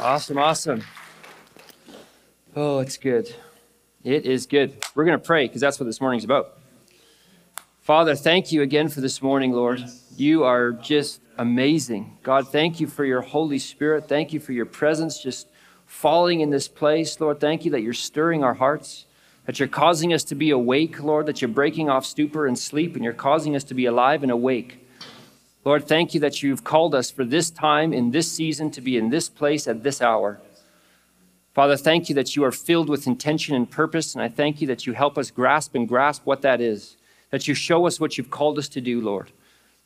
Awesome, awesome. Oh, it's good. It is good. We're going to pray because that's what this morning's about. Father, thank you again for this morning, Lord. You are just amazing. God, thank you for your Holy Spirit. Thank you for your presence just falling in this place. Lord, thank you that you're stirring our hearts, that you're causing us to be awake, Lord, that you're breaking off stupor and sleep, and you're causing us to be alive and awake. Lord, thank you that you've called us for this time, in this season, to be in this place at this hour. Father, thank you that you are filled with intention and purpose, and I thank you that you help us grasp and grasp what that is, that you show us what you've called us to do, Lord,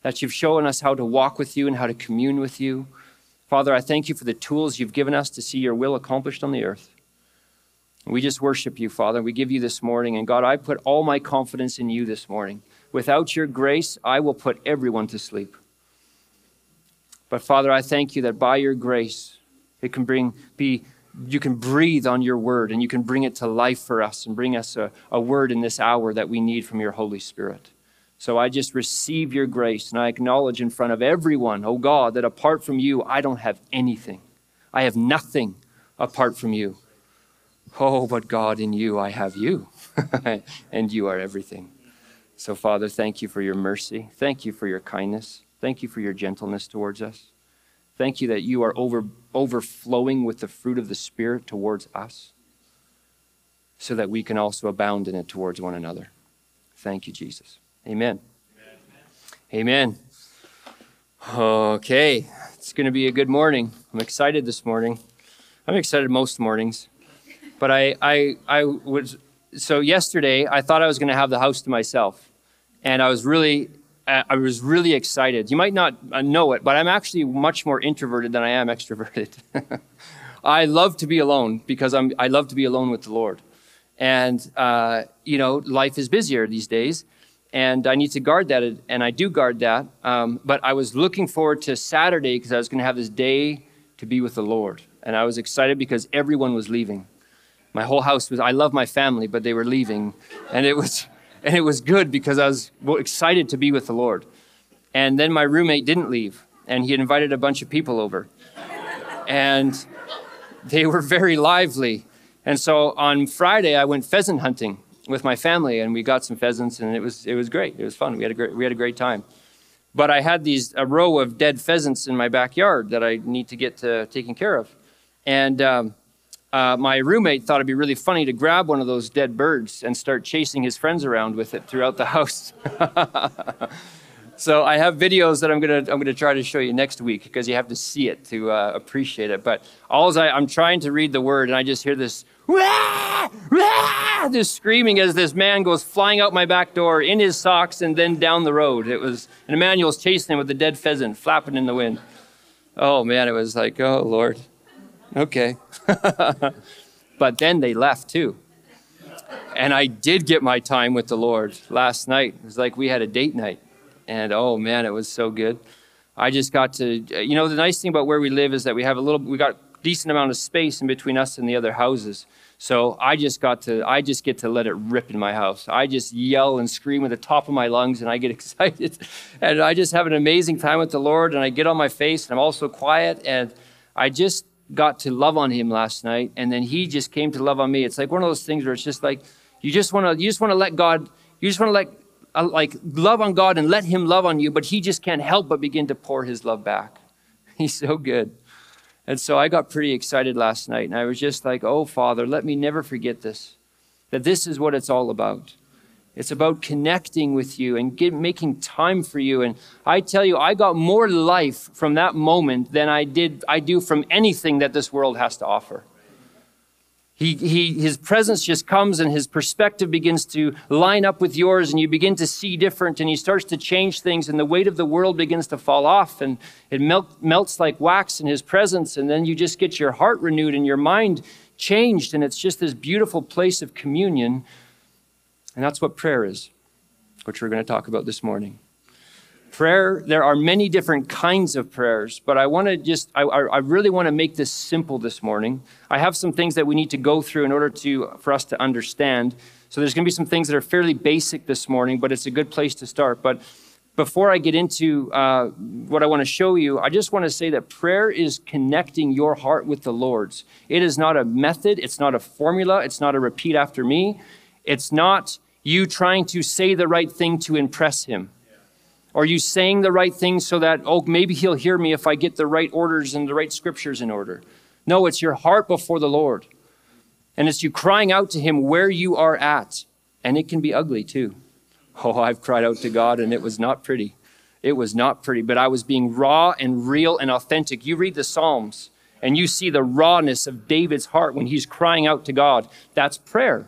that you've shown us how to walk with you and how to commune with you. Father, I thank you for the tools you've given us to see your will accomplished on the earth. We just worship you, Father. We give you this morning. And God, I put all my confidence in you this morning. Without your grace, I will put everyone to sleep. But Father, I thank you that by your grace, it can bring, be, you can breathe on your word and you can bring it to life for us and bring us a, a word in this hour that we need from your Holy Spirit. So I just receive your grace and I acknowledge in front of everyone, oh God, that apart from you, I don't have anything. I have nothing apart from you. Oh, but God, in you, I have you, and you are everything. So, Father, thank you for your mercy. Thank you for your kindness. Thank you for your gentleness towards us. Thank you that you are over, overflowing with the fruit of the Spirit towards us so that we can also abound in it towards one another. Thank you, Jesus. Amen. Amen. Amen. Okay, it's going to be a good morning. I'm excited this morning. I'm excited most mornings. But I, I, I was, so yesterday I thought I was going to have the house to myself. And I was really I was really excited. You might not uh, know it, but I'm actually much more introverted than I am extroverted. I love to be alone because I'm, I love to be alone with the Lord. And, uh, you know, life is busier these days, and I need to guard that, and I do guard that. Um, but I was looking forward to Saturday because I was going to have this day to be with the Lord. And I was excited because everyone was leaving. My whole house was, I love my family, but they were leaving. And it was, and it was good because I was excited to be with the Lord. And then my roommate didn't leave, and he invited a bunch of people over. And they were very lively. And so on Friday, I went pheasant hunting with my family, and we got some pheasants, and it was, it was great. It was fun. We had, a great, we had a great time. But I had these, a row of dead pheasants in my backyard that I need to get to, taken care of. And um, uh, my roommate thought it'd be really funny to grab one of those dead birds and start chasing his friends around with it throughout the house. so I have videos that I'm gonna I'm gonna try to show you next week because you have to see it to uh, appreciate it. But all I, I'm trying to read the word and I just hear this Wah! Wah! this screaming as this man goes flying out my back door in his socks and then down the road. It was and Emmanuel's chasing him with a dead pheasant flapping in the wind. Oh man, it was like, oh Lord. Okay. but then they left too. And I did get my time with the Lord last night. It was like we had a date night. And oh man, it was so good. I just got to, you know, the nice thing about where we live is that we have a little, we got decent amount of space in between us and the other houses. So I just got to, I just get to let it rip in my house. I just yell and scream at the top of my lungs and I get excited. and I just have an amazing time with the Lord and I get on my face and I'm also quiet and I just, got to love on him last night, and then he just came to love on me. It's like one of those things where it's just like you just want to you just want to let God, you just want to let uh, like love on God and let him love on you, but he just can't help but begin to pour his love back. He's so good. And so I got pretty excited last night, and I was just like, "Oh, Father, let me never forget this. That this is what it's all about." It's about connecting with you and get, making time for you. And I tell you, I got more life from that moment than I did I do from anything that this world has to offer. He, he, his presence just comes and his perspective begins to line up with yours, and you begin to see different, and he starts to change things, and the weight of the world begins to fall off, and it melt, melts like wax in his presence, and then you just get your heart renewed and your mind changed, and it's just this beautiful place of communion and that's what prayer is, which we're going to talk about this morning. Prayer, there are many different kinds of prayers, but I want to just, I, I really want to make this simple this morning. I have some things that we need to go through in order to, for us to understand. So there's going to be some things that are fairly basic this morning, but it's a good place to start. But before I get into uh, what I want to show you, I just want to say that prayer is connecting your heart with the Lord's. It is not a method, it's not a formula, it's not a repeat after me. It's not you trying to say the right thing to impress Him. Or you saying the right thing so that, oh, maybe He'll hear me if I get the right orders and the right scriptures in order. No, it's your heart before the Lord. And it's you crying out to Him where you are at. And it can be ugly too. Oh, I've cried out to God and it was not pretty. It was not pretty, but I was being raw and real and authentic. You read the Psalms and you see the rawness of David's heart when he's crying out to God. That's prayer.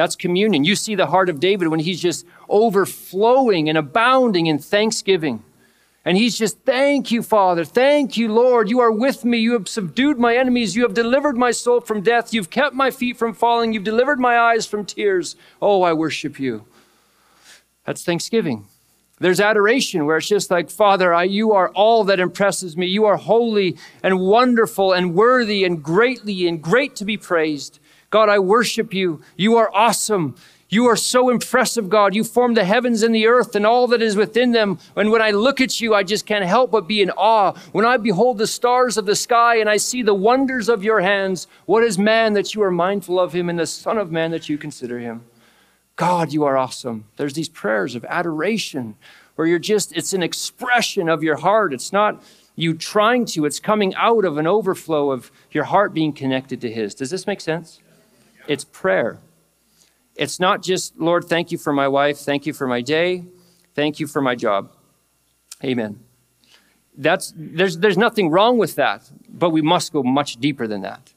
That's communion. You see the heart of David when he's just overflowing and abounding in thanksgiving. And he's just, thank you, Father. Thank you, Lord. You are with me. You have subdued my enemies. You have delivered my soul from death. You've kept my feet from falling. You've delivered my eyes from tears. Oh, I worship you. That's thanksgiving. There's adoration where it's just like, Father, I, you are all that impresses me. You are holy and wonderful and worthy and greatly and great to be praised. God, I worship you. You are awesome. You are so impressive, God. You formed the heavens and the earth and all that is within them. And when I look at you, I just can't help but be in awe. When I behold the stars of the sky and I see the wonders of your hands, what is man that you are mindful of him and the Son of Man that you consider him? God, you are awesome. There's these prayers of adoration where you're just, it's an expression of your heart. It's not you trying to, it's coming out of an overflow of your heart being connected to His. Does this make sense? It's prayer. It's not just, Lord, thank you for my wife, thank you for my day, thank you for my job. Amen. That's, there's, there's nothing wrong with that, but we must go much deeper than that.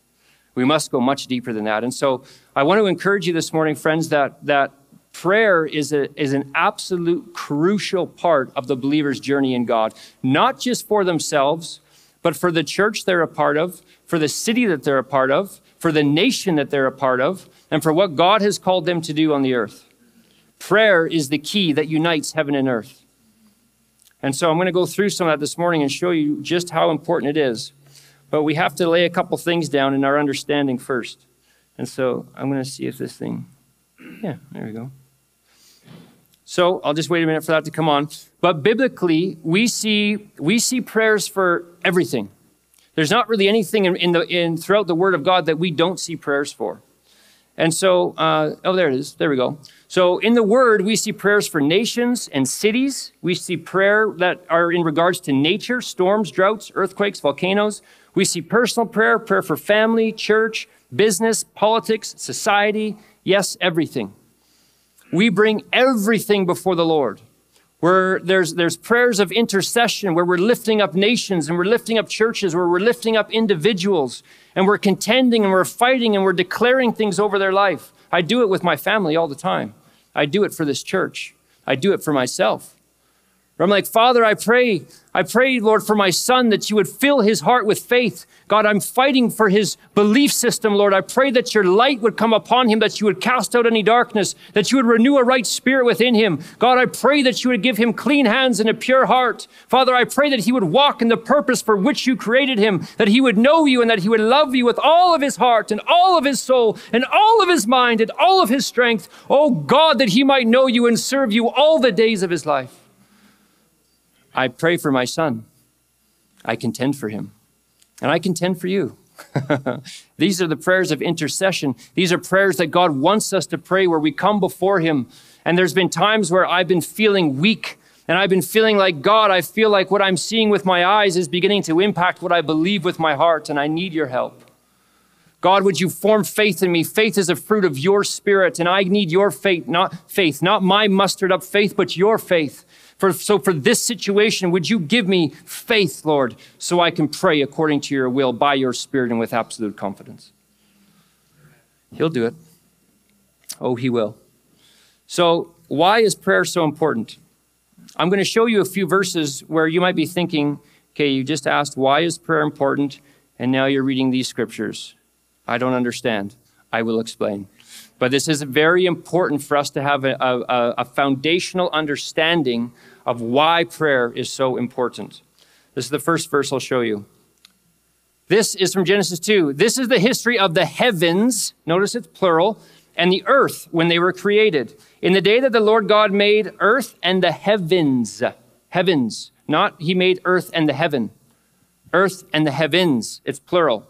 We must go much deeper than that. And so I want to encourage you this morning, friends, that, that prayer is, a, is an absolute crucial part of the believer's journey in God, not just for themselves, but for the church they're a part of, for the city that they're a part of, for the nation that they're a part of, and for what God has called them to do on the earth. Prayer is the key that unites heaven and earth. And so I'm going to go through some of that this morning and show you just how important it is. But we have to lay a couple things down in our understanding first. And so I'm going to see if this thing, yeah, there we go. So I'll just wait a minute for that to come on. But biblically, we see, we see prayers for everything. There's not really anything in, in, the, in throughout the Word of God that we don't see prayers for. And so, uh, oh, there it is. There we go. So, in the Word, we see prayers for nations and cities. We see prayer that are in regards to nature, storms, droughts, earthquakes, volcanoes. We see personal prayer, prayer for family, church, business, politics, society. Yes, everything. We bring everything before the Lord where there's, there's prayers of intercession, where we're lifting up nations and we're lifting up churches, where we're lifting up individuals and we're contending and we're fighting and we're declaring things over their life. I do it with my family all the time. I do it for this church. I do it for myself. I'm like, Father, I pray I pray, Lord, for my son that you would fill his heart with faith. God, I'm fighting for his belief system, Lord. I pray that your light would come upon him, that you would cast out any darkness, that you would renew a right spirit within him. God, I pray that you would give him clean hands and a pure heart. Father, I pray that he would walk in the purpose for which you created him, that he would know you and that he would love you with all of his heart and all of his soul and all of his mind and all of his strength. Oh God, that he might know you and serve you all the days of his life. I pray for my son. I contend for him. And I contend for you. These are the prayers of intercession. These are prayers that God wants us to pray where we come before him. And there's been times where I've been feeling weak and I've been feeling like, God, I feel like what I'm seeing with my eyes is beginning to impact what I believe with my heart, and I need your help. God, would you form faith in me? Faith is a fruit of your spirit, and I need your faith, not faith, not my mustered up faith, but your faith. For, so, for this situation, would you give me faith, Lord, so I can pray according to your will by your Spirit and with absolute confidence? He'll do it. Oh, He will. So, why is prayer so important? I'm going to show you a few verses where you might be thinking, okay, you just asked, why is prayer important? And now you're reading these scriptures. I don't understand. I will explain. But this is very important for us to have a, a, a foundational understanding of why prayer is so important. This is the first verse I'll show you. This is from Genesis 2. This is the history of the heavens. Notice it's plural. and the earth when they were created. In the day that the Lord God made earth and the heavens, heavens, not he made earth and the heaven, earth and the heavens, it's plural.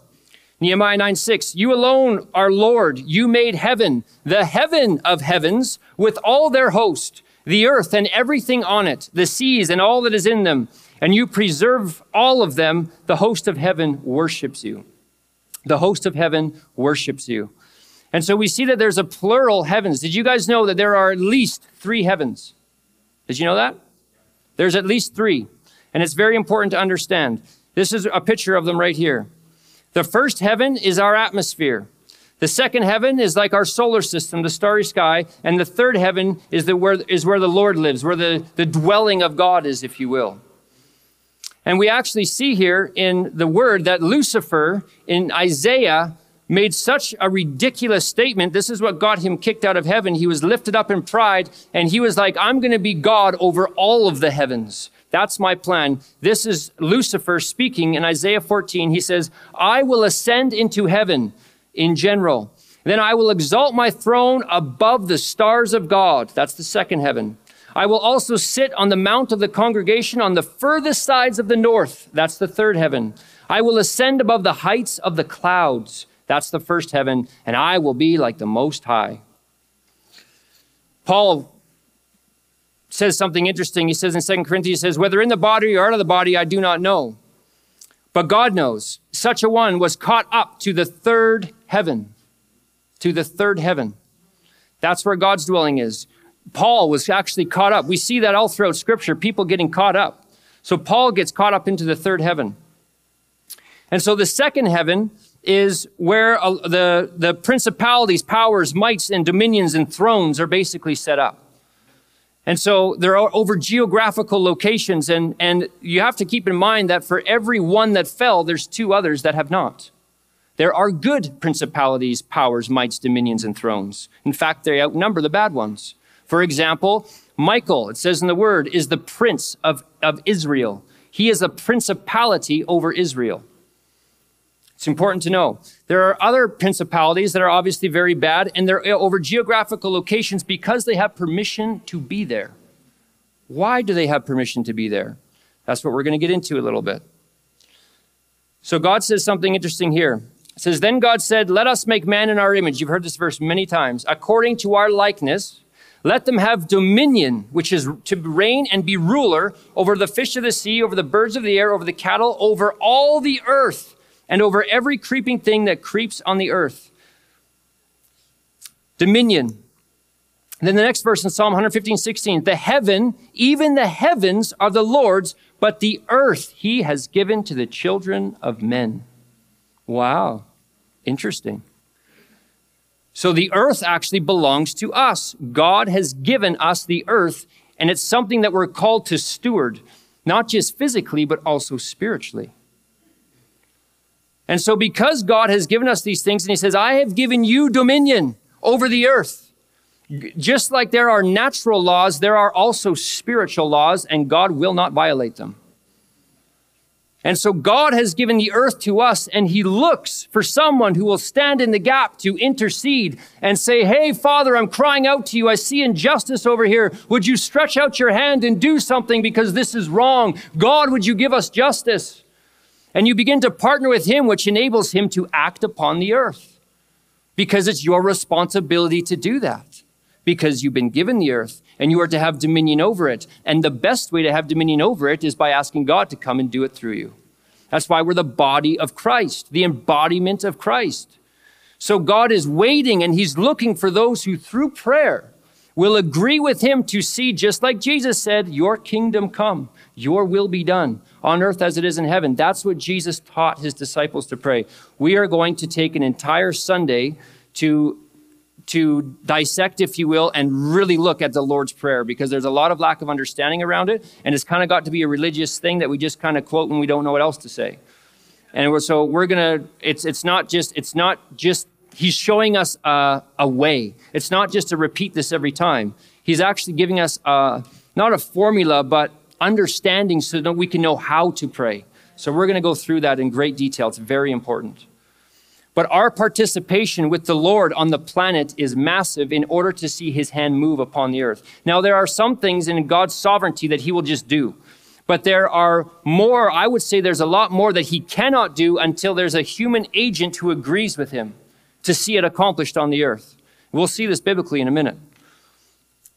Nehemiah 9 6, you alone are Lord. You made heaven, the heaven of heavens, with all their host, the earth and everything on it, the seas and all that is in them, and you preserve all of them. The host of heaven worships you. The host of heaven worships you. And so we see that there's a plural heavens. Did you guys know that there are at least three heavens? Did you know that? There's at least three. And it's very important to understand. This is a picture of them right here. The first heaven is our atmosphere. The second heaven is like our solar system, the starry sky. And the third heaven is, the, where, is where the Lord lives, where the, the dwelling of God is, if you will. And we actually see here in the word that Lucifer in Isaiah made such a ridiculous statement. This is what got him kicked out of heaven. He was lifted up in pride and he was like, I'm going to be God over all of the heavens. That's my plan. This is Lucifer speaking in Isaiah 14. He says, I will ascend into heaven in general. Then I will exalt my throne above the stars of God. That's the second heaven. I will also sit on the mount of the congregation on the furthest sides of the north. That's the third heaven. I will ascend above the heights of the clouds. That's the first heaven, and I will be like the Most High. Paul says something interesting. He says in 2 Corinthians, he says, Whether in the body or out of the body, I do not know. But God knows. Such a one was caught up to the third heaven. To the third heaven. That's where God's dwelling is. Paul was actually caught up. We see that all throughout Scripture, people getting caught up. So Paul gets caught up into the third heaven. And so the second heaven is where uh, the, the principalities, powers, mights, and dominions and thrones are basically set up. And so they're over geographical locations, and, and you have to keep in mind that for every one that fell, there's two others that have not. There are good principalities, powers, mights, dominions, and thrones. In fact, they outnumber the bad ones. For example, Michael, it says in the word, is the prince of, of Israel. He is a principality over Israel. It's important to know. There are other principalities that are obviously very bad, and they're uh, over geographical locations because they have permission to be there. Why do they have permission to be there? That's what we're going to get into a little bit. So God says something interesting here. It says, Then God said, Let us make man in our image. You've heard this verse many times. According to our likeness, let them have dominion, which is to reign and be ruler over the fish of the sea, over the birds of the air, over the cattle, over all the earth and over every creeping thing that creeps on the earth. Dominion. And then the next verse in Psalm 115, 16, the heaven, even the heavens are the Lord's, but the earth he has given to the children of men. Wow. Interesting. So the earth actually belongs to us. God has given us the earth, and it's something that we're called to steward, not just physically, but also spiritually. And so, because God has given us these things, and He says, I have given you dominion over the earth. Just like there are natural laws, there are also spiritual laws, and God will not violate them. And so, God has given the earth to us, and He looks for someone who will stand in the gap to intercede and say, Hey, Father, I'm crying out to you. I see injustice over here. Would you stretch out your hand and do something because this is wrong? God, would you give us justice? And you begin to partner with Him, which enables Him to act upon the earth. Because it's your responsibility to do that. Because you've been given the earth and you are to have dominion over it. And the best way to have dominion over it is by asking God to come and do it through you. That's why we're the body of Christ, the embodiment of Christ. So God is waiting and He's looking for those who, through prayer, will agree with Him to see, just like Jesus said, Your kingdom come, Your will be done on earth as it is in heaven. That's what Jesus taught his disciples to pray. We are going to take an entire Sunday to to dissect, if you will, and really look at the Lord's Prayer because there's a lot of lack of understanding around it. And it's kind of got to be a religious thing that we just kind of quote and we don't know what else to say. And we're, so we're going to, it's, it's not just, it's not just, he's showing us a, a way. It's not just to repeat this every time. He's actually giving us a, not a formula, but understanding so that we can know how to pray. So we're going to go through that in great detail. It's very important. But our participation with the Lord on the planet is massive in order to see his hand move upon the earth. Now, there are some things in God's sovereignty that he will just do. But there are more, I would say there's a lot more that he cannot do until there's a human agent who agrees with him to see it accomplished on the earth. We'll see this biblically in a minute.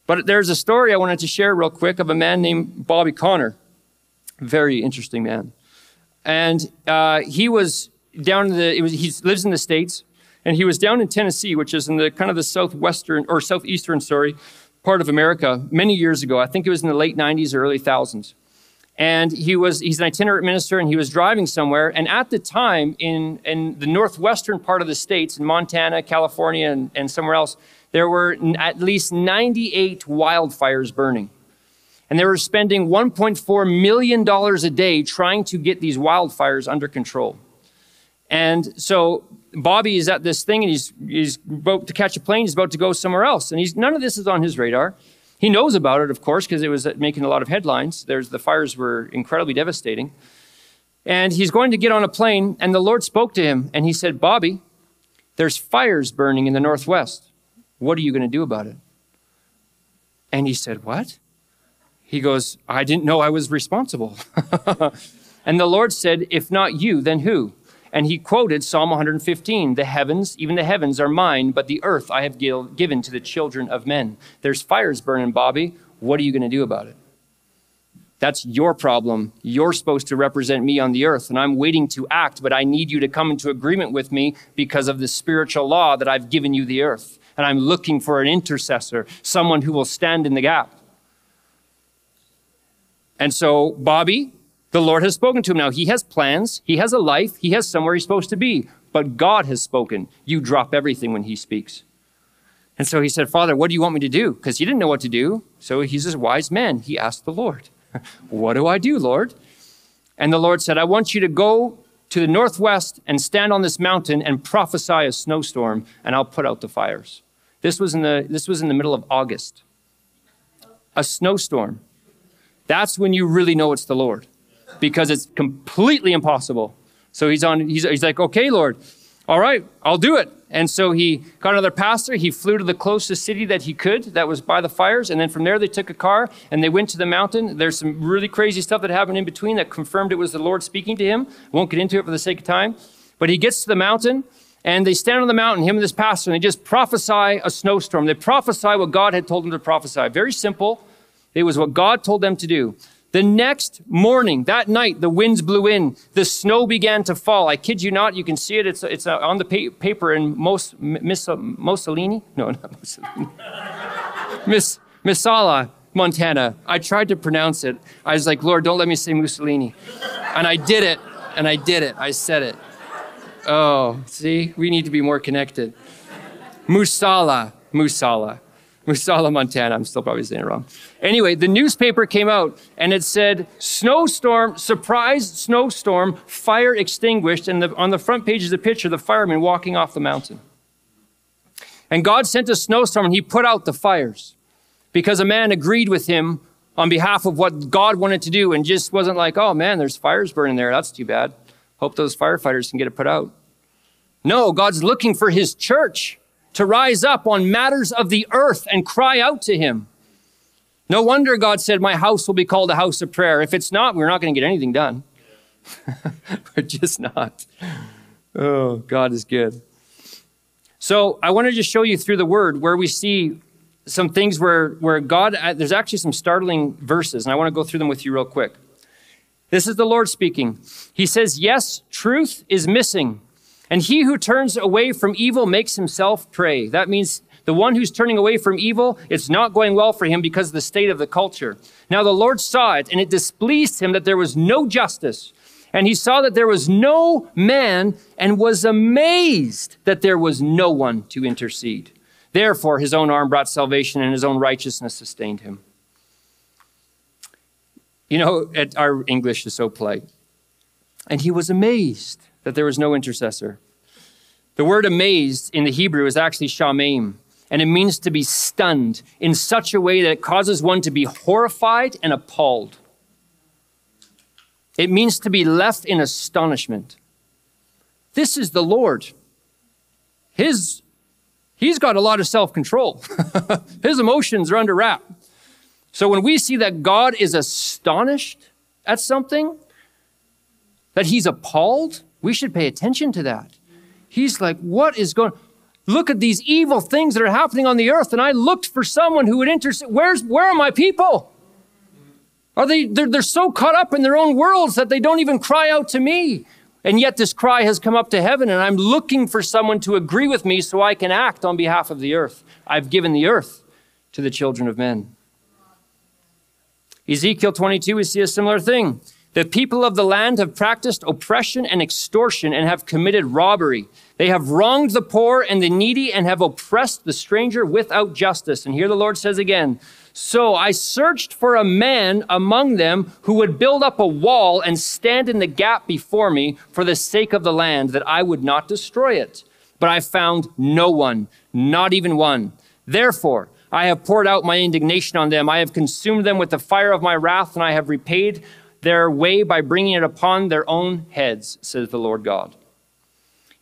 But there's a story I wanted to share real quick of a man named Bobby Conner. Very interesting man. And uh, he was down in the, was, he lives in the States, and he was down in Tennessee, which is in the kind of the southwestern or southeastern, sorry, part of America many years ago. I think it was in the late 90s or early thousands. And he was, he's an itinerant minister and he was driving somewhere. And at the time in, in the northwestern part of the states, in Montana, California, and, and somewhere else, there were at least 98 wildfires burning. And they were spending $1.4 million a day trying to get these wildfires under control. And so Bobby is at this thing and he's, he's about to catch a plane. He's about to go somewhere else. And he's, none of this is on his radar. He knows about it, of course, because it was making a lot of headlines. There's, the fires were incredibly devastating. And he's going to get on a plane, and the Lord spoke to him, and he said, Bobby, there's fires burning in the Northwest. What are you going to do about it? And he said, What? He goes, I didn't know I was responsible. and the Lord said, If not you, then who? And he quoted Psalm 115 The heavens, even the heavens, are mine, but the earth I have given to the children of men. There's fires burning, Bobby. What are you going to do about it? That's your problem. You're supposed to represent me on the earth, and I'm waiting to act, but I need you to come into agreement with me because of the spiritual law that I've given you the earth. And I'm looking for an intercessor, someone who will stand in the gap. And so, Bobby, the Lord has spoken to him now. He has plans, he has a life, he has somewhere he's supposed to be. But God has spoken. You drop everything when he speaks. And so he said, Father, what do you want me to do? Because he didn't know what to do. So he's a wise man. He asked the Lord, What do I do, Lord? And the Lord said, I want you to go to the northwest and stand on this mountain and prophesy a snowstorm, and I'll put out the fires. This was in the, this was in the middle of August. A snowstorm. That's when you really know it's the Lord because it's completely impossible. So he's on, he's, he's like, okay, Lord, all right, I'll do it. And so he got another pastor. He flew to the closest city that he could that was by the fires. And then from there, they took a car and they went to the mountain. There's some really crazy stuff that happened in between that confirmed it was the Lord speaking to him. Won't get into it for the sake of time. But he gets to the mountain and they stand on the mountain, him and this pastor, and they just prophesy a snowstorm. They prophesy what God had told them to prophesy. Very simple. It was what God told them to do. The next morning, that night, the winds blew in. The snow began to fall. I kid you not. You can see it. It's, it's uh, on the pa- paper in Mos, Miss, uh, Mussolini. No, not Mussolini. Miss, Missala, Montana. I tried to pronounce it. I was like, Lord, don't let me say Mussolini. And I did it. And I did it. I said it. Oh, see, we need to be more connected. Musala, Musala. Musala, Montana. I'm still probably saying it wrong. Anyway, the newspaper came out and it said, snowstorm, surprise snowstorm, fire extinguished. And the, on the front page is a picture of the fireman walking off the mountain. And God sent a snowstorm and he put out the fires because a man agreed with him on behalf of what God wanted to do and just wasn't like, oh man, there's fires burning there. That's too bad. Hope those firefighters can get it put out. No, God's looking for his church to rise up on matters of the earth and cry out to him. No wonder God said, My house will be called a house of prayer. If it's not, we're not going to get anything done. we're just not. Oh, God is good. So I want to just show you through the word where we see some things where, where God, uh, there's actually some startling verses, and I want to go through them with you real quick. This is the Lord speaking. He says, Yes, truth is missing and he who turns away from evil makes himself prey. That means the one who's turning away from evil, it's not going well for him because of the state of the culture. Now the Lord saw it, and it displeased him that there was no justice. And he saw that there was no man, and was amazed that there was no one to intercede. Therefore, his own arm brought salvation, and his own righteousness sustained him. You know, our English is so polite. And he was amazed that there was no intercessor. The word amazed in the Hebrew is actually shamim, and it means to be stunned in such a way that it causes one to be horrified and appalled. It means to be left in astonishment. This is the Lord. his he's got a lot of self-control. his emotions are under wrap. So when we see that God is astonished at something, that he's appalled, we should pay attention to that. He's like, what is going Look at these evil things that are happening on the earth. And I looked for someone who would intercede. Where's where are my people? Are they they're, they're so caught up in their own worlds that they don't even cry out to me? And yet this cry has come up to heaven, and I'm looking for someone to agree with me so I can act on behalf of the earth. I've given the earth to the children of men. Ezekiel 22, we see a similar thing. The people of the land have practiced oppression and extortion and have committed robbery. They have wronged the poor and the needy and have oppressed the stranger without justice. And here the Lord says again, so I searched for a man among them who would build up a wall and stand in the gap before me for the sake of the land, that I would not destroy it. But I found no one, not even one. Therefore, I have poured out my indignation on them. I have consumed them with the fire of my wrath, and I have repaid their way by bringing it upon their own heads, says the Lord God.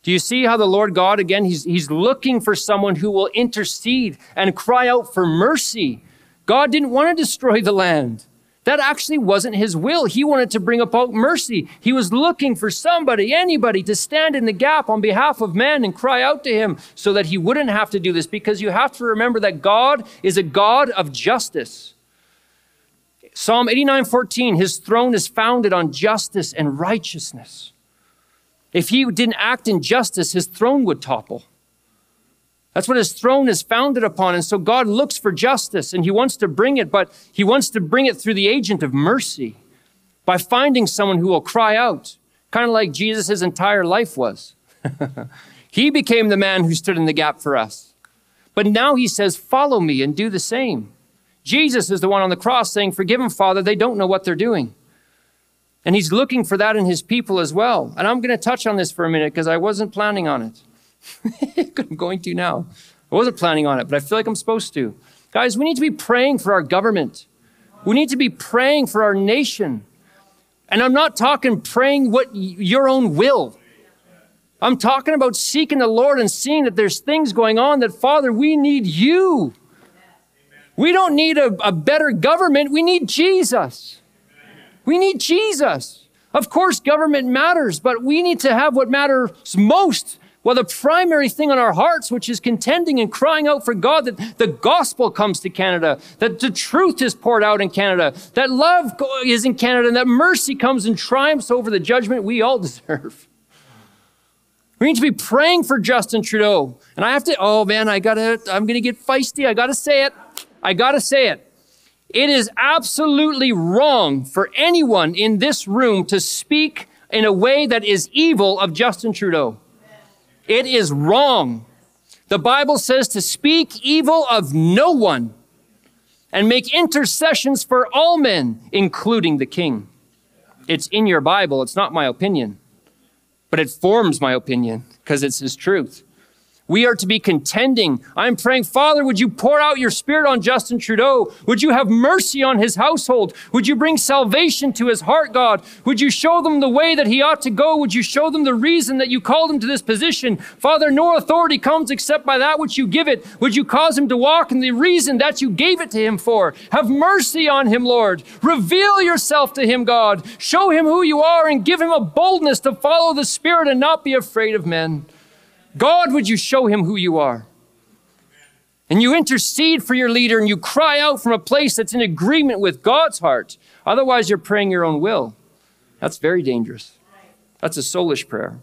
Do you see how the Lord God, again, he's, he's looking for someone who will intercede and cry out for mercy. God didn't want to destroy the land. That actually wasn't his will. He wanted to bring about mercy. He was looking for somebody, anybody, to stand in the gap on behalf of man and cry out to him so that he wouldn't have to do this because you have to remember that God is a God of justice. Psalm 89:14, his throne is founded on justice and righteousness. If he didn't act in justice, his throne would topple. That's what his throne is founded upon. And so God looks for justice and he wants to bring it, but he wants to bring it through the agent of mercy by finding someone who will cry out, kind of like Jesus' entire life was. he became the man who stood in the gap for us. But now he says, Follow me and do the same. Jesus is the one on the cross saying, Forgive them, Father, they don't know what they're doing. And he's looking for that in his people as well. And I'm going to touch on this for a minute because I wasn't planning on it. I'm going to now. I wasn't planning on it, but I feel like I'm supposed to. Guys, we need to be praying for our government. We need to be praying for our nation. And I'm not talking praying what your own will. I'm talking about seeking the Lord and seeing that there's things going on that, Father, we need you. We don't need a, a better government. We need Jesus. We need Jesus. Of course, government matters, but we need to have what matters most. Well, the primary thing on our hearts, which is contending and crying out for God that the gospel comes to Canada, that the truth is poured out in Canada, that love is in Canada, and that mercy comes and triumphs over the judgment we all deserve. We need to be praying for Justin Trudeau. And I have to, oh man, I gotta, I'm gonna get feisty. I gotta say it. I got to say it. It is absolutely wrong for anyone in this room to speak in a way that is evil of Justin Trudeau. It is wrong. The Bible says to speak evil of no one and make intercessions for all men, including the king. It's in your Bible. It's not my opinion, but it forms my opinion because it's his truth. We are to be contending. I'm praying, Father, would you pour out your spirit on Justin Trudeau? Would you have mercy on his household? Would you bring salvation to his heart, God? Would you show them the way that he ought to go? Would you show them the reason that you called him to this position? Father, no authority comes except by that which you give it. Would you cause him to walk in the reason that you gave it to him for? Have mercy on him, Lord. Reveal yourself to him, God. Show him who you are and give him a boldness to follow the Spirit and not be afraid of men. God, would you show him who you are? And you intercede for your leader and you cry out from a place that's in agreement with God's heart. Otherwise, you're praying your own will. That's very dangerous. That's a soulish prayer.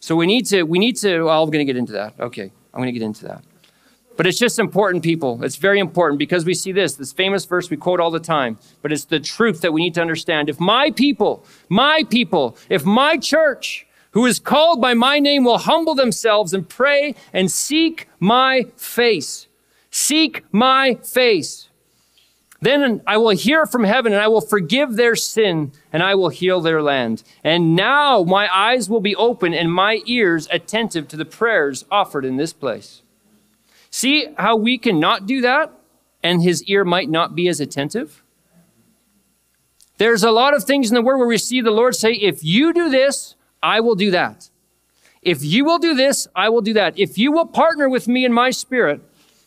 So we need to, we need to, well, I'm going to get into that. Okay, I'm going to get into that. But it's just important, people. It's very important because we see this, this famous verse we quote all the time, but it's the truth that we need to understand. If my people, my people, if my church, who is called by my name will humble themselves and pray and seek my face. Seek my face. Then I will hear from heaven and I will forgive their sin and I will heal their land. And now my eyes will be open and my ears attentive to the prayers offered in this place. See how we cannot do that and his ear might not be as attentive? There's a lot of things in the word where we see the Lord say, if you do this, I will do that. If you will do this, I will do that. If you will partner with me in my spirit,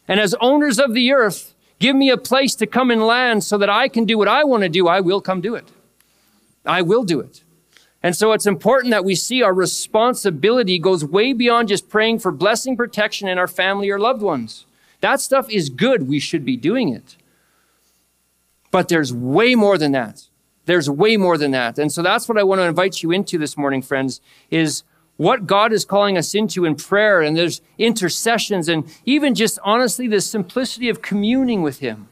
and as owners of the earth, give me a place to come and land so that I can do what I want to do, I will come do it. I will do it. And so it's important that we see our responsibility goes way beyond just praying for blessing, protection in our family or loved ones. That stuff is good. We should be doing it. But there's way more than that. There's way more than that. And so that's what I want to invite you into this morning, friends, is what God is calling us into in prayer. And there's intercessions and even just honestly, the simplicity of communing with Him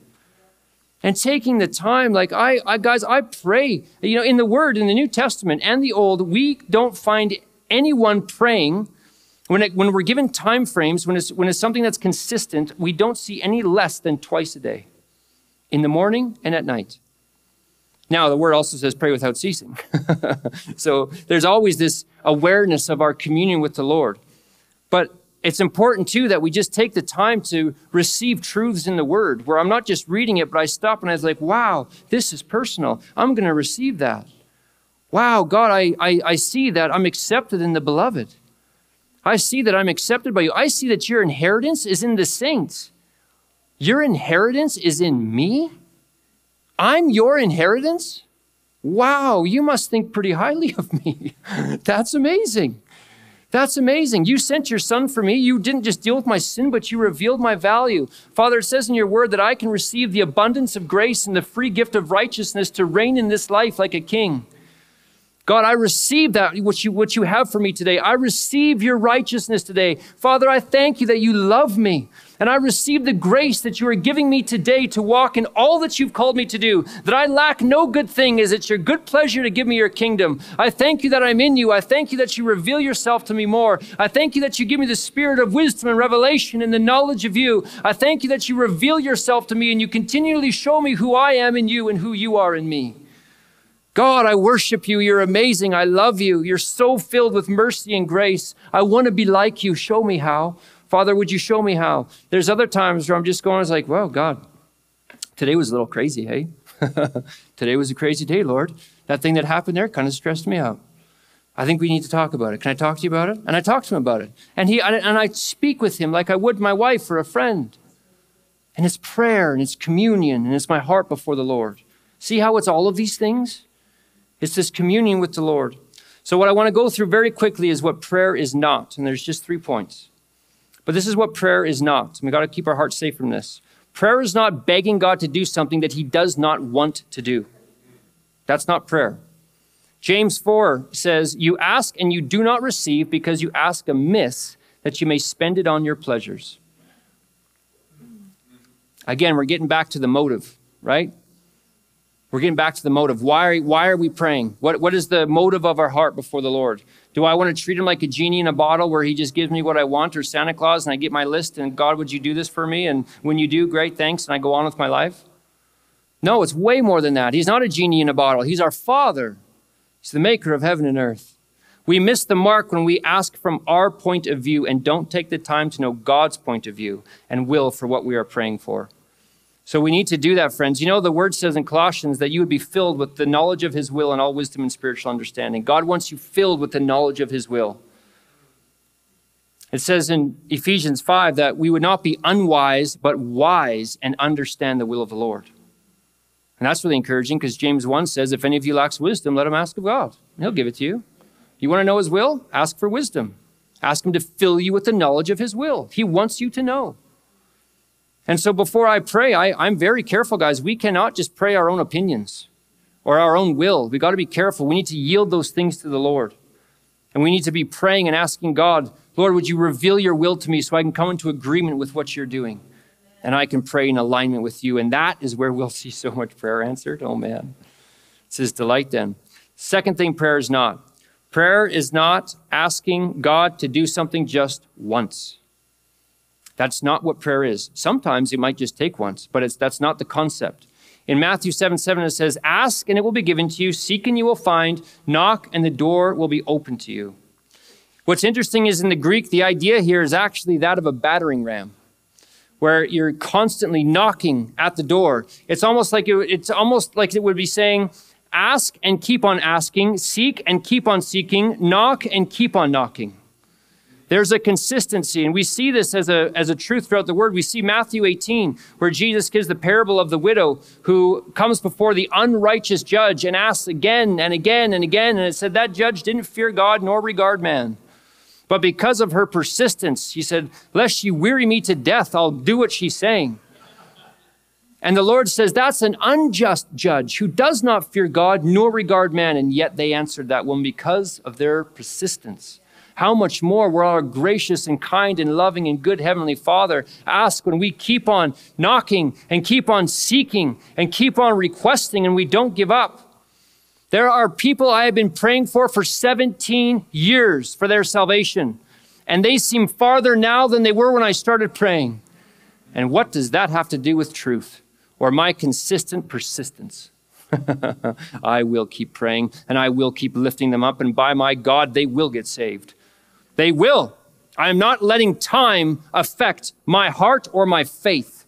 and taking the time like I, I, guys i pray you know in the word in the new testament and the old we don't find anyone praying when, it, when we're given time frames when it's, when it's something that's consistent we don't see any less than twice a day in the morning and at night now the word also says pray without ceasing so there's always this awareness of our communion with the lord but it's important too that we just take the time to receive truths in the word where I'm not just reading it, but I stop and I was like, wow, this is personal. I'm going to receive that. Wow, God, I, I, I see that I'm accepted in the beloved. I see that I'm accepted by you. I see that your inheritance is in the saints. Your inheritance is in me? I'm your inheritance? Wow, you must think pretty highly of me. That's amazing. That's amazing. You sent your son for me. You didn't just deal with my sin, but you revealed my value. Father, it says in your word that I can receive the abundance of grace and the free gift of righteousness to reign in this life like a king. God, I receive that what you, what you have for me today. I receive your righteousness today. Father, I thank you that you love me. And I receive the grace that you are giving me today to walk in all that you've called me to do, that I lack no good thing, as it's your good pleasure to give me your kingdom. I thank you that I'm in you. I thank you that you reveal yourself to me more. I thank you that you give me the spirit of wisdom and revelation and the knowledge of you. I thank you that you reveal yourself to me and you continually show me who I am in you and who you are in me. God, I worship you. You're amazing. I love you. You're so filled with mercy and grace. I want to be like you. Show me how. Father, would you show me how? There's other times where I'm just going, I was like, well, God, today was a little crazy, hey? today was a crazy day, Lord. That thing that happened there kind of stressed me out. I think we need to talk about it. Can I talk to you about it? And I talk to him about it. And he and I speak with him like I would my wife or a friend. And it's prayer and it's communion and it's my heart before the Lord. See how it's all of these things? It's this communion with the Lord. So, what I want to go through very quickly is what prayer is not. And there's just three points. But this is what prayer is not. We got to keep our hearts safe from this. Prayer is not begging God to do something that he does not want to do. That's not prayer. James 4 says, You ask and you do not receive because you ask amiss that you may spend it on your pleasures. Again, we're getting back to the motive, right? We're getting back to the motive. Why are, why are we praying? What, what is the motive of our heart before the Lord? Do I want to treat him like a genie in a bottle where he just gives me what I want or Santa Claus and I get my list and God, would you do this for me? And when you do, great, thanks, and I go on with my life? No, it's way more than that. He's not a genie in a bottle. He's our Father. He's the maker of heaven and earth. We miss the mark when we ask from our point of view and don't take the time to know God's point of view and will for what we are praying for. So we need to do that, friends. You know, the word says in Colossians that you would be filled with the knowledge of his will and all wisdom and spiritual understanding. God wants you filled with the knowledge of his will. It says in Ephesians 5 that we would not be unwise, but wise and understand the will of the Lord. And that's really encouraging because James 1 says, if any of you lacks wisdom, let him ask of God. He'll give it to you. You want to know his will? Ask for wisdom. Ask him to fill you with the knowledge of his will. He wants you to know. And so before I pray, I, am very careful, guys. We cannot just pray our own opinions or our own will. We got to be careful. We need to yield those things to the Lord. And we need to be praying and asking God, Lord, would you reveal your will to me so I can come into agreement with what you're doing? And I can pray in alignment with you. And that is where we'll see so much prayer answered. Oh, man. It's his delight then. Second thing prayer is not. Prayer is not asking God to do something just once. That's not what prayer is. Sometimes it might just take once, but it's that's not the concept. In Matthew 7 7, it says, Ask and it will be given to you, seek and you will find, knock and the door will be open to you. What's interesting is in the Greek, the idea here is actually that of a battering ram, where you're constantly knocking at the door. It's almost like it, it's almost like it would be saying, Ask and keep on asking, seek and keep on seeking, knock and keep on knocking. There's a consistency, and we see this as a, as a truth throughout the word. We see Matthew 18, where Jesus gives the parable of the widow who comes before the unrighteous judge and asks again and again and again. And it said that judge didn't fear God nor regard man. But because of her persistence, he said, Lest she weary me to death, I'll do what she's saying. And the Lord says, That's an unjust judge who does not fear God nor regard man. And yet they answered that one because of their persistence how much more will our gracious and kind and loving and good Heavenly Father ask when we keep on knocking and keep on seeking and keep on requesting and we don't give up? There are people I have been praying for for 17 years for their salvation, and they seem farther now than they were when I started praying. And what does that have to do with truth or my consistent persistence? I will keep praying and I will keep lifting them up, and by my God, they will get saved. They will. I am not letting time affect my heart or my faith.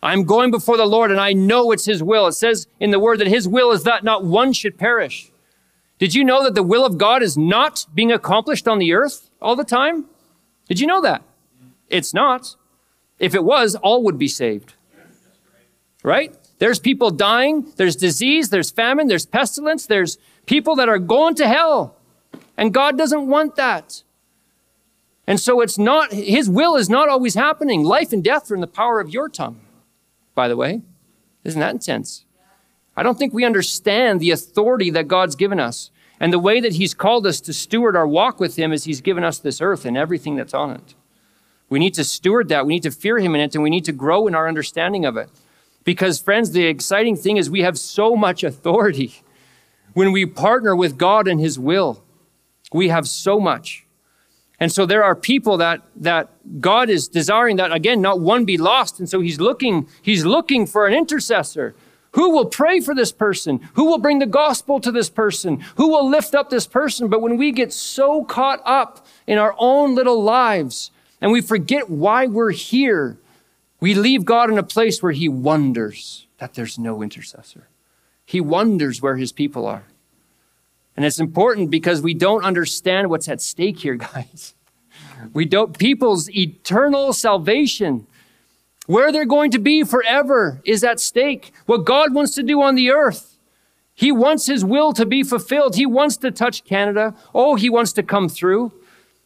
I'm going before the Lord and I know it's His will. It says in the Word that His will is that not one should perish. Did you know that the will of God is not being accomplished on the earth all the time? Did you know that? It's not. If it was, all would be saved. Right? There's people dying, there's disease, there's famine, there's pestilence, there's people that are going to hell. And God doesn't want that. And so it's not, His will is not always happening. Life and death are in the power of your tongue, by the way. Isn't that intense? I don't think we understand the authority that God's given us and the way that He's called us to steward our walk with Him as He's given us this earth and everything that's on it. We need to steward that. We need to fear Him in it, and we need to grow in our understanding of it. Because, friends, the exciting thing is we have so much authority when we partner with God and His will. We have so much. And so there are people that, that God is desiring that, again, not one be lost. And so he's looking, he's looking for an intercessor. Who will pray for this person? Who will bring the gospel to this person? Who will lift up this person? But when we get so caught up in our own little lives and we forget why we're here, we leave God in a place where he wonders that there's no intercessor. He wonders where his people are. And it's important because we don't understand what's at stake here, guys. We don't, people's eternal salvation, where they're going to be forever, is at stake. What God wants to do on the earth. He wants His will to be fulfilled. He wants to touch Canada. Oh, He wants to come through.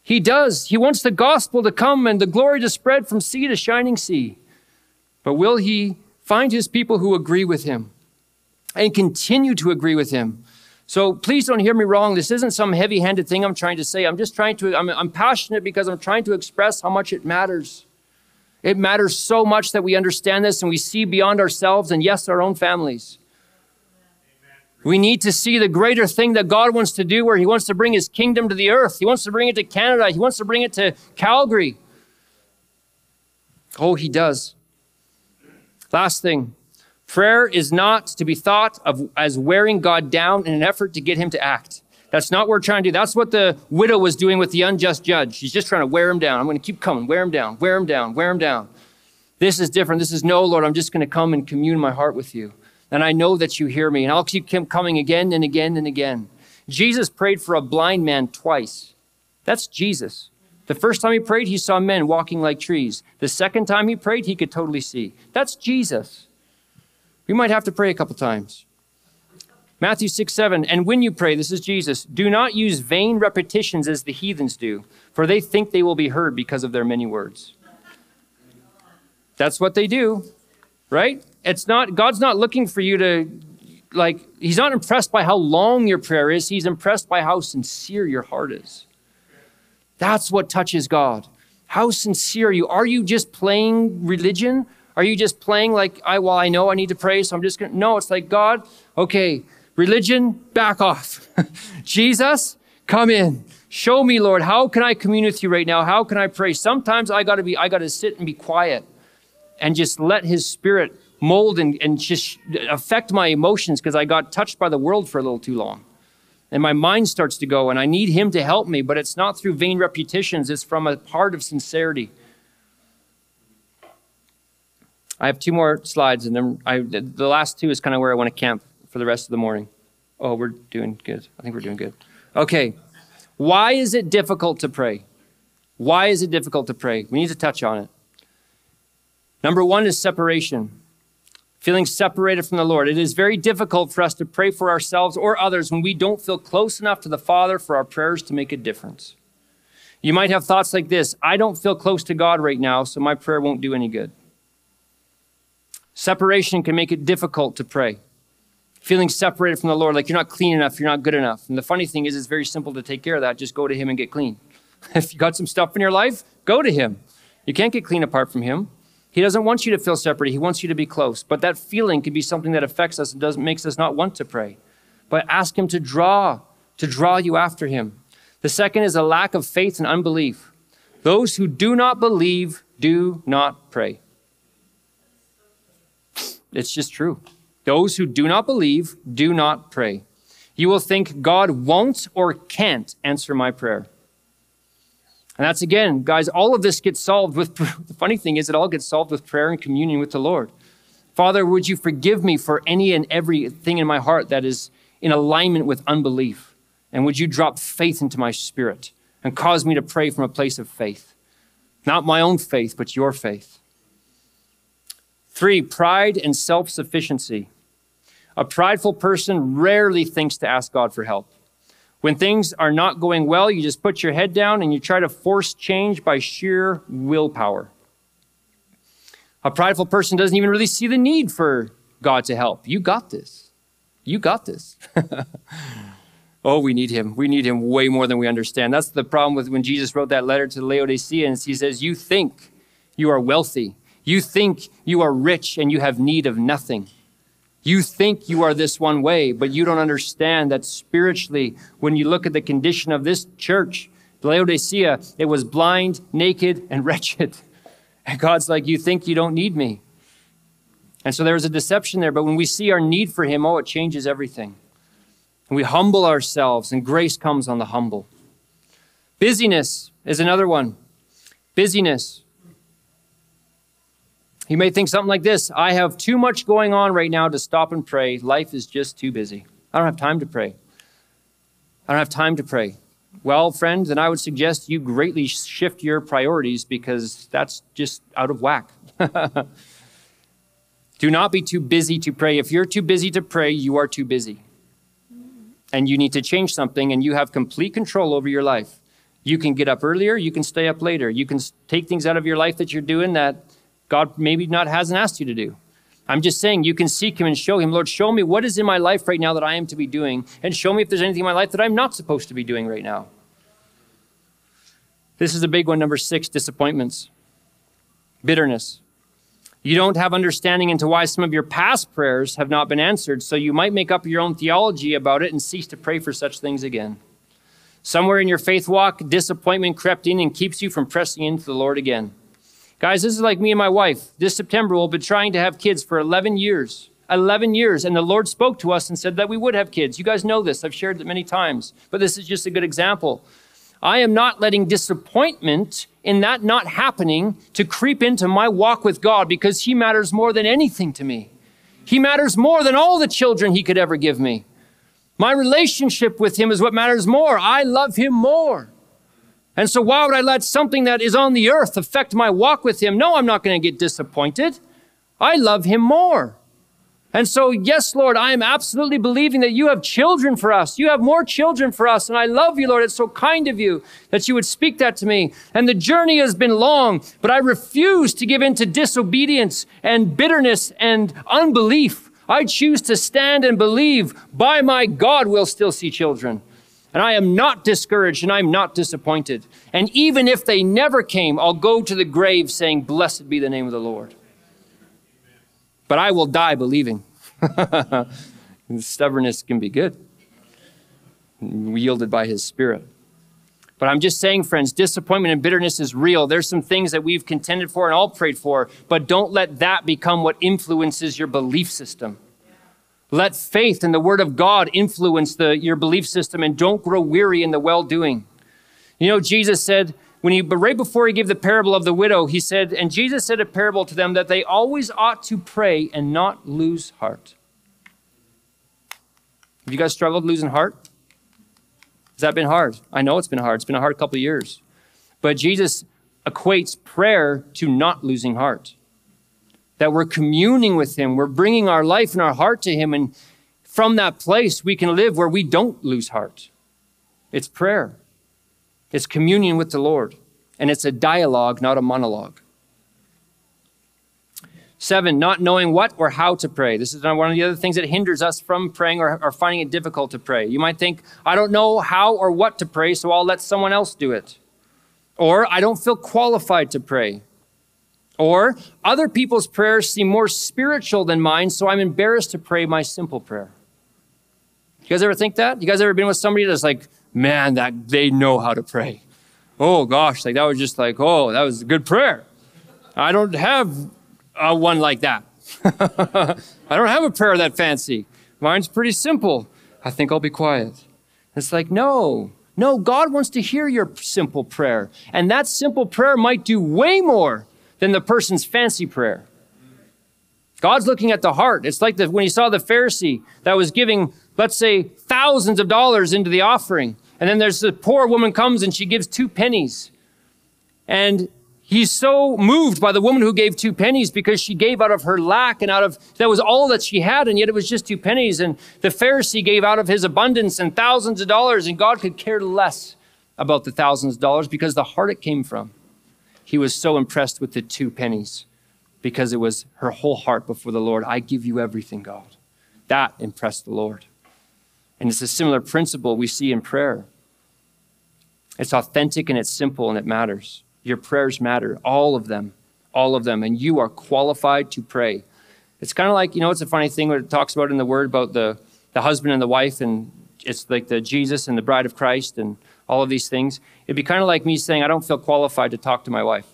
He does. He wants the gospel to come and the glory to spread from sea to shining sea. But will He find His people who agree with Him and continue to agree with Him? So please don't hear me wrong. This isn't some heavy handed thing I'm trying to say. I'm just trying to, I'm, I'm, passionate because I'm trying to express how much it matters. It matters so much that we understand this and we see beyond ourselves and, yes, our own families. We need to see the greater thing that God wants to do, where He wants to bring His kingdom to the earth. He wants to bring it to Canada. He wants to bring it to Calgary. Oh, He does. Last thing Prayer is not to be thought of as wearing God down in an effort to get him to act. That's not what we're trying to do. That's what the widow was doing with the unjust judge. She's just trying to wear him down. I'm going to keep coming, wear him down, wear him down, wear him down. This is different. This is no, Lord, I'm just going to come and commune my heart with you. And I know that you hear me, and I'll keep coming again and again and again. Jesus prayed for a blind man twice. That's Jesus. The first time he prayed, he saw men walking like trees. The second time he prayed, he could totally see. That's Jesus. We might have to pray a couple times. Matthew 6, 7. And when you pray, this is Jesus, do not use vain repetitions as the heathens do, for they think they will be heard because of their many words. That's what they do, right? It's not, God's not looking for you to, like, He's not impressed by how long your prayer is, He's impressed by how sincere your heart is. That's what touches God. How sincere are you? Are you just playing religion are you just playing like, I, well, I know I need to pray, so I'm just going to, no, it's like, God, okay, religion, back off. Jesus, come in. Show me, Lord, how can I commune with you right now? How can I pray? Sometimes I got to be, I got to sit and be quiet and just let his spirit mold and, and just affect my emotions because I got touched by the world for a little too long. And my mind starts to go, and I need him to help me, but it's not through vain repetitions, it's from a heart of sincerity. I have two more slides, and then I, the last two is kind of where I want to camp for the rest of the morning. Oh, we're doing good. I think we're doing good. Okay. Why is it difficult to pray? Why is it difficult to pray? We need to touch on it. Number one is separation, feeling separated from the Lord. It is very difficult for us to pray for ourselves or others when we don't feel close enough to the Father for our prayers to make a difference. You might have thoughts like this I don't feel close to God right now, so my prayer won't do any good. Separation can make it difficult to pray. Feeling separated from the Lord, like you're not clean enough, you're not good enough. And the funny thing is, it's very simple to take care of that. Just go to Him and get clean. If you got some stuff in your life, go to Him. You can't get clean apart from Him. He doesn't want you to feel separated. He wants you to be close. But that feeling can be something that affects us and does, makes us not want to pray. But ask Him to draw, to draw you after Him. The second is a lack of faith and unbelief. Those who do not believe do not pray. It's just true. Those who do not believe do not pray. You will think God won't or can't answer my prayer. And that's again, guys, all of this gets solved with, the funny thing is, it all gets solved with prayer and communion with the Lord. Father, would you forgive me for any and everything in my heart that is in alignment with unbelief? And would you drop faith into my spirit and cause me to pray from a place of faith? Not my own faith, but your faith. Three, pride and self sufficiency. A prideful person rarely thinks to ask God for help. When things are not going well, you just put your head down and you try to force change by sheer willpower. A prideful person doesn't even really see the need for God to help. You got this. You got this. oh, we need him. We need him way more than we understand. That's the problem with when Jesus wrote that letter to the Laodiceans. He says, You think you are wealthy you think you are rich and you have need of nothing. You think you are this one way, but you don't understand that spiritually, when you look at the condition of this church, Laodicea, it was blind, naked, and wretched. And God's like, You think you don't need me. And so there's a deception there, but when we see our need for Him, oh, it changes everything. And we humble ourselves, and grace comes on the humble. Busyness is another one. Busyness. You may think something like this I have too much going on right now to stop and pray. Life is just too busy. I don't have time to pray. I don't have time to pray. Well, friend, then I would suggest you greatly shift your priorities because that's just out of whack. Do not be too busy to pray. If you're too busy to pray, you are too busy. And you need to change something, and you have complete control over your life. You can get up earlier, you can stay up later. You can take things out of your life that you're doing that God maybe not hasn't asked you to do. I'm just saying you can seek him and show him, Lord, show me what is in my life right now that I am to be doing, and show me if there's anything in my life that I'm not supposed to be doing right now. This is a big one, number six disappointments, bitterness. You don't have understanding into why some of your past prayers have not been answered, so you might make up your own theology about it and cease to pray for such things again. Somewhere in your faith walk, disappointment crept in and keeps you from pressing into the Lord again. Guys, this is like me and my wife. This September, we'll be trying to have kids for 11 years. 11 years. And the Lord spoke to us and said that we would have kids. You guys know this. I've shared it many times, but this is just a good example. I am not letting disappointment in that not happening to creep into my walk with God because He matters more than anything to me. He matters more than all the children He could ever give me. My relationship with Him is what matters more. I love Him more. And so, why would I let something that is on the earth affect my walk with Him? No, I'm not going to get disappointed. I love Him more. And so, yes, Lord, I am absolutely believing that you have children for us. You have more children for us. And I love you, Lord. It's so kind of you that you would speak that to me. And the journey has been long, but I refuse to give in to disobedience and bitterness and unbelief. I choose to stand and believe by my God we'll still see children. And I am not discouraged and I'm not disappointed. And even if they never came, I'll go to the grave saying, Blessed be the name of the Lord. But I will die believing. Stubbornness can be good, yielded by His Spirit. But I'm just saying, friends, disappointment and bitterness is real. There's some things that we've contended for and all prayed for, but don't let that become what influences your belief system. Let faith in the Word of God influence the, your belief system and don't grow weary in the well doing. You know, Jesus said, when he, but right before he gave the parable of the widow, he said, and Jesus said a parable to them that they always ought to pray and not lose heart. Have you guys struggled losing heart? Has that been hard? I know it's been hard. It's been a hard couple of years. But Jesus equates prayer to not losing heart. That we're communing with Him, we're bringing our life and our heart to Him, and from that place we can live where we don't lose heart. It's prayer, it's communion with the Lord, and it's a dialogue, not a monologue. Seven, not knowing what or how to pray. This is one of the other things that hinders us from praying or, or, finding it difficult to pray. You might think, I don't know how or what to pray, so I'll let someone else do it. Or I don't feel qualified to pray. Or other people's prayers seem more spiritual than mine, so I'm embarrassed to pray my simple prayer. You guys ever think that? You guys ever been with somebody that's like, man, that they know how to pray? Oh gosh, like that was just like, oh, that was a good prayer. I don't have uh, one like that. I don't have a prayer that fancy. Mine's pretty simple. I think I'll be quiet. It's like, no, no, God wants to hear your simple prayer. And that simple prayer might do way more than the person's fancy prayer. God's looking at the heart. It's like the, when he saw the Pharisee that was giving, let's say, thousands of dollars into the offering. And then there's the poor woman comes and she gives two pennies. And he's so moved by the woman who gave two pennies because she gave out of her lack and out of that was all that she had and yet it was just two pennies and the pharisee gave out of his abundance and thousands of dollars and god could care less about the thousands of dollars because the heart it came from he was so impressed with the two pennies because it was her whole heart before the lord. I give you everything god. That impressed the lord. And it's a similar principle we see in prayer. It's authentic and it's simple and it matters. Your prayers matter, all of them, all of them, and you are qualified to pray. It's kind of like, you know, it's a funny thing what it talks about in the word about the, the husband and the wife, and it's like the Jesus and the bride of Christ and all of these things. It'd be kind of like me saying, I don't feel qualified to talk to my wife.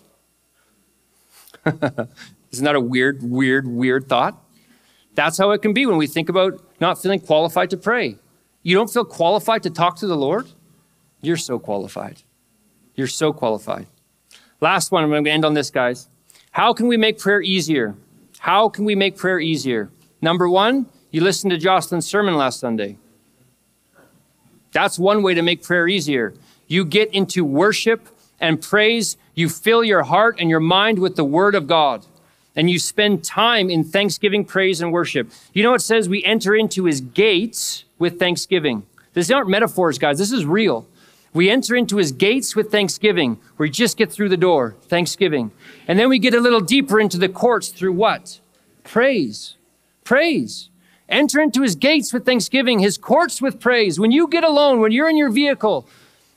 Isn't that a weird, weird, weird thought? That's how it can be when we think about not feeling qualified to pray. You don't feel qualified to talk to the Lord? You're so qualified. You're so qualified. Last one, I'm going to end on this, guys. How can we make prayer easier? How can we make prayer easier? Number one, you listened to Jocelyn's sermon last Sunday. That's one way to make prayer easier. You get into worship and praise, you fill your heart and your mind with the Word of God, and you spend time in thanksgiving, praise, and worship. You know, it says we enter into His gates with thanksgiving. These aren't metaphors, guys. This is real. We enter into his gates with thanksgiving. We just get through the door, thanksgiving. And then we get a little deeper into the courts through what? Praise. Praise. Enter into his gates with thanksgiving, his courts with praise. When you get alone, when you're in your vehicle,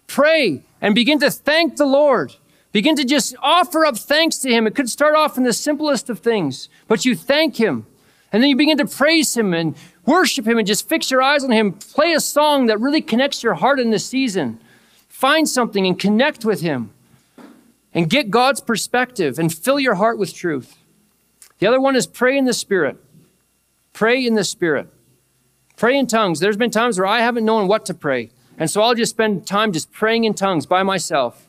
pray and begin to thank the Lord. Begin to just offer up thanks to him. It could start off in the simplest of things, but you thank him. And then you begin to praise him and worship him and just fix your eyes on him. Play a song that really connects your heart in this season. Find something and connect with Him and get God's perspective and fill your heart with truth. The other one is pray in the Spirit. Pray in the Spirit. Pray in tongues. There's been times where I haven't known what to pray. And so I'll just spend time just praying in tongues by myself.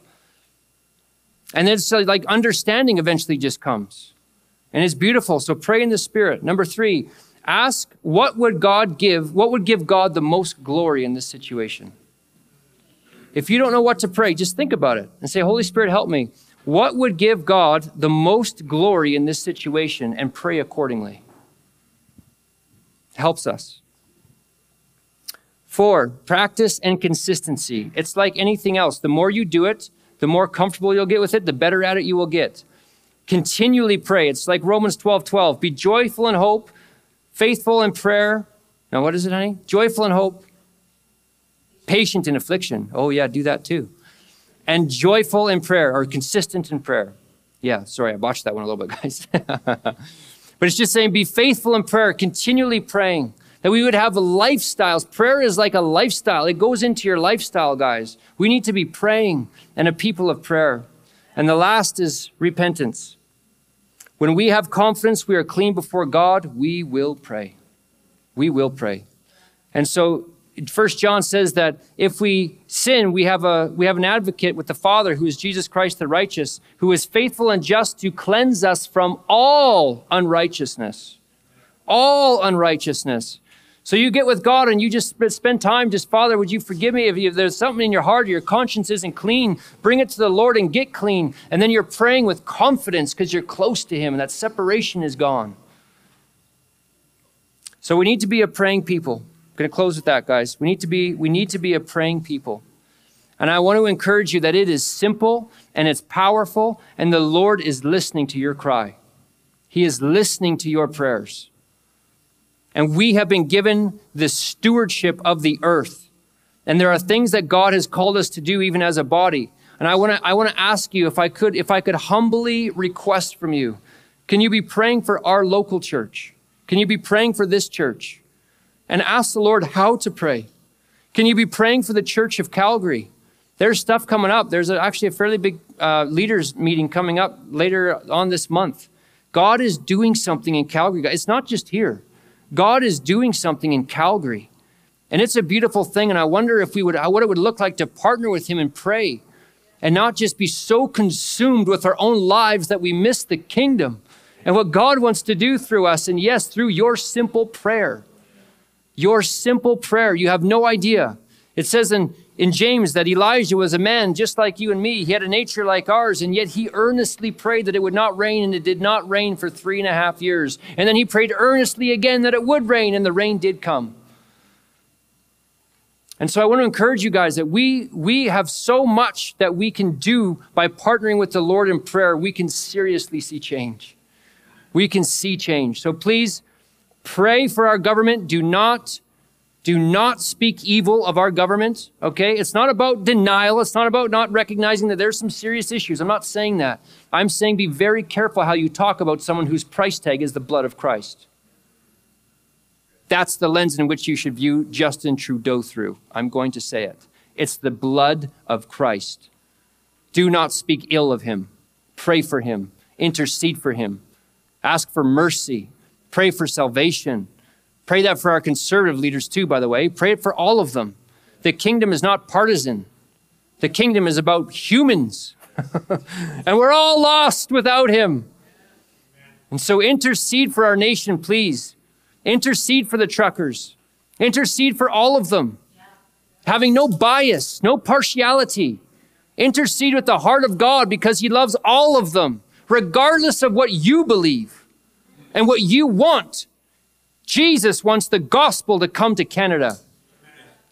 And then uh, so like understanding eventually just comes. And it's beautiful. So pray in the Spirit. Number three, ask what would God give, what would give God the most glory in this situation? If you don't know what to pray, just think about it and say, Holy Spirit, help me. What would give God the most glory in this situation and pray accordingly? Helps us. Four, practice and consistency. It's like anything else. The more you do it, the more comfortable you'll get with it, the better at it you will get. Continually pray. It's like Romans 12 12. Be joyful in hope, faithful in prayer. Now, what is it, honey? Joyful in hope, patient in affliction. Oh, yeah, do that too. And joyful in prayer or consistent in prayer. Yeah, sorry, I botched that one a little bit, guys. but it's just saying be faithful in prayer, continually praying. That we would have lifestyles. Prayer is like a lifestyle. It goes into your lifestyle, guys. We need to be praying and a people of prayer. And the last is repentance. When we have confidence we are clean before God, we will pray. We will pray. And so First John says that if we sin, we have, a, we have an advocate with the Father who is Jesus Christ the righteous, who is faithful and just to cleanse us from all unrighteousness. All unrighteousness. So you get with God and you just spend time, just Father, would you forgive me if, you, if there's something in your heart or your conscience isn't clean? Bring it to the Lord and get clean. And then you're praying with confidence because you're close to Him and that separation is gone. So we need to be a praying people. I'm going to close with that, guys. We need to be we need to be a praying people. And I want to encourage you that it is simple and it's powerful, and the Lord is listening to your cry. He is listening to your prayers. And we have been given the stewardship of the earth. And there are things that God has called us to do even as a body. And I want to I want to ask you if I could if I could humbly request from you, can you be praying for our local church? Can you be praying for this church? And ask the Lord how to pray. Can you be praying for the church of Calgary? There's stuff coming up. There's actually a fairly big uh, leaders meeting coming up later on this month. God is doing something in Calgary. It's not just here. God is doing something in Calgary. And it's a beautiful thing. And I wonder if we would, what it would look like to partner with Him and pray and not just be so consumed with our own lives that we miss the kingdom and what God wants to do through us. And yes, through your simple prayer. Your simple prayer. You have no idea. It says in, in James that Elijah was a man just like you and me. He had a nature like ours, and yet he earnestly prayed that it would not rain, and it did not rain for three and a half years. And then he prayed earnestly again that it would rain, and the rain did come. And so I want to encourage you guys that we, we have so much that we can do by partnering with the Lord in prayer. We can seriously see change. We can see change. So please pray for our government. Do not do not speak evil of our government, okay? It's not about denial. It's not about not recognizing that there's some serious issues. I'm not saying that. I'm saying be very careful how you talk about someone whose price tag is the blood of Christ. That's the lens in which you should view Justin Trudeau through. I'm going to say it. It's the blood of Christ. Do not speak ill of him. Pray for him. Intercede for him. Ask for mercy. Pray for salvation Pray that for our conservative leaders too, by the way. Pray it for all of them. The kingdom is not partisan, the kingdom is about humans. and we're all lost without him. And so intercede for our nation, please. Intercede for the truckers. Intercede for all of them. Having no bias, no partiality. Intercede with the heart of God because he loves all of them, regardless of what you believe and what you want Jesus wants the gospel to come to Canada.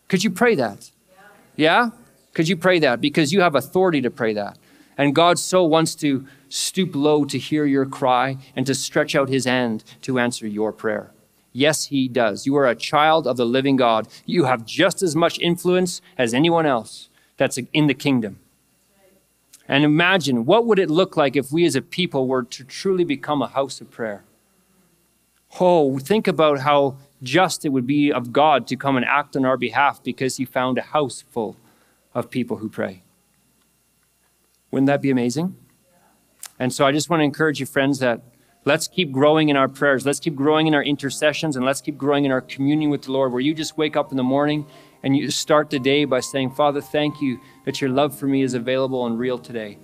Could you pray that? Yeah? Could you pray that? Because you have authority to pray that. And God so wants to stoop low to hear your cry and to stretch out his hand to answer your prayer. Yes, he does. You are a child of the living God. You have just as much influence as anyone else that's in the kingdom. And imagine what would it look like if we as a people were to truly become a house of prayer? Oh, think about how just it would be of God to come and act on our behalf because he found a house full of people who pray. Wouldn't that be amazing? And so I just want to encourage you, friends, that let's keep growing in our prayers. Let's keep growing in our intercessions and let's keep growing in our communion with the Lord, where you just wake up in the morning and you start the day by saying, Father, thank you that your love for me is available and real today.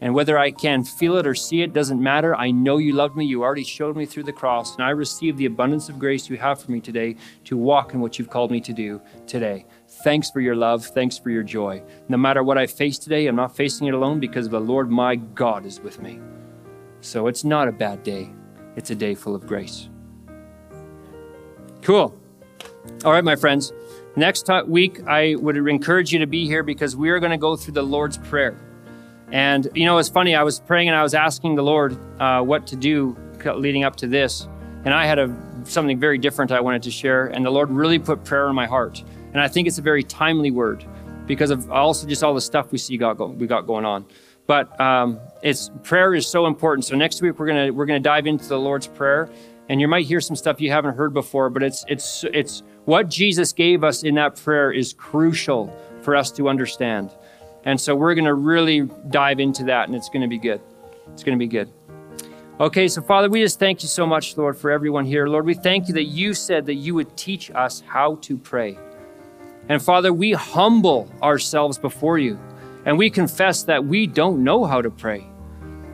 And whether I can feel it or see it doesn't matter. I know you loved me. You already showed me through the cross. And I receive the abundance of grace you have for me today to walk in what you've called me to do today. Thanks for your love. Thanks for your joy. No matter what I face today, I'm not facing it alone because the Lord my God is with me. So it's not a bad day, it's a day full of grace. Cool. All right, my friends. Next week, I would encourage you to be here because we are going to go through the Lord's Prayer. And, you know, it's funny, I was praying and I was asking the Lord uh, what to do leading up to this. And I had a, something very different I wanted to share. And the Lord really put prayer in my heart. And I think it's a very timely word because of also just all the stuff we see got, we got going on. But um, it's prayer is so important. So next week we're gonna we're gonna dive into the Lord's prayer, and you might hear some stuff you haven't heard before. But it's it's it's what Jesus gave us in that prayer is crucial for us to understand. And so we're going to really dive into that, and it's going to be good. It's going to be good. Okay, so Father, we just thank you so much, Lord, for everyone here. Lord, we thank you that you said that you would teach us how to pray. And Father, we humble ourselves before you, and we confess that we don't know how to pray.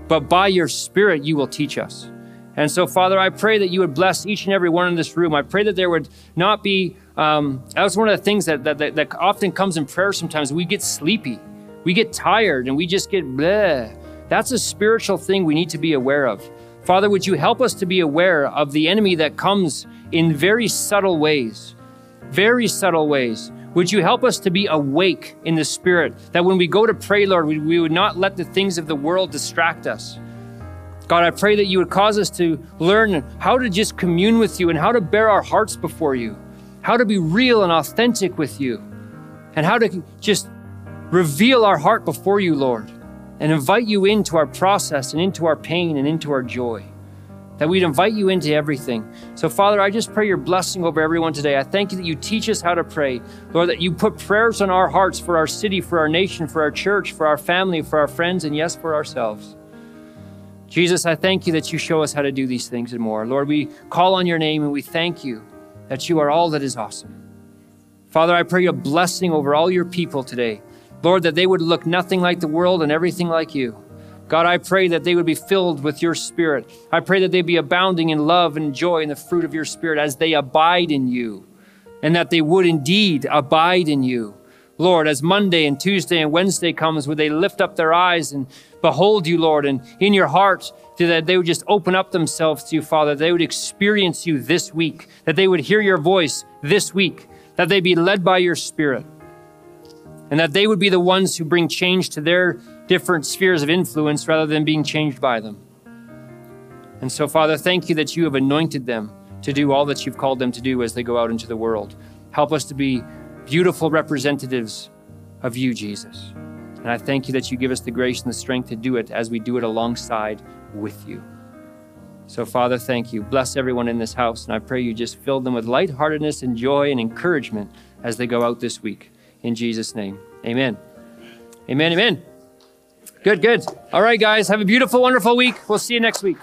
But by your Spirit, you will teach us. And so, Father, I pray that you would bless each and every one in this room. I pray that there would not be, um, that's one of the things that, that, that, that often comes in prayer sometimes. We get sleepy, we get tired, and we just get bleh. That's a spiritual thing we need to be aware of. Father, would you help us to be aware of the enemy that comes in very subtle ways? Very subtle ways. Would you help us to be awake in the Spirit? That when we go to pray, Lord, we, we would not let the things of the world distract us. God, I pray that you would cause us to learn how to just commune with you and how to bare our hearts before you, how to be real and authentic with you, and how to just reveal our heart before you, Lord, and invite you into our process and into our pain and into our joy. That we'd invite you into everything. So, Father, I just pray your blessing over everyone today. I thank you that you teach us how to pray. Lord, that you put prayers on our hearts for our city, for our nation, for our church, for our family, for our friends, and yes, for ourselves. Jesus, I thank you that you show us how to do these things and more. Lord, we call on your name and we thank you that you are all that is awesome. Father, I pray a blessing over all your people today. Lord, that they would look nothing like the world and everything like you. God, I pray that they would be filled with your spirit. I pray that they be abounding in love and joy and the fruit of your spirit as they abide in you, and that they would indeed abide in you. Lord, as Monday and Tuesday and Wednesday comes, would they lift up their eyes and behold you, Lord, and in your heart, that they would just open up themselves to you, Father. They would experience you this week, that they would hear your voice this week, that they be led by your Spirit, and that they would be the ones who bring change to their different spheres of influence rather than being changed by them. And so, Father, thank you that you have anointed them to do all that you've called them to do as they go out into the world. Help us to be beautiful representatives of you, Jesus. And I thank you that you give us the grace and the strength to do it as we do it alongside with you. So, Father, thank you. Bless everyone in this house, and I pray you just fill them with lightheartedness and joy and encouragement as they go out this week. In Jesus' name, amen. Amen, amen. Good, good. All right, guys, have a beautiful, wonderful week. We'll see you next week.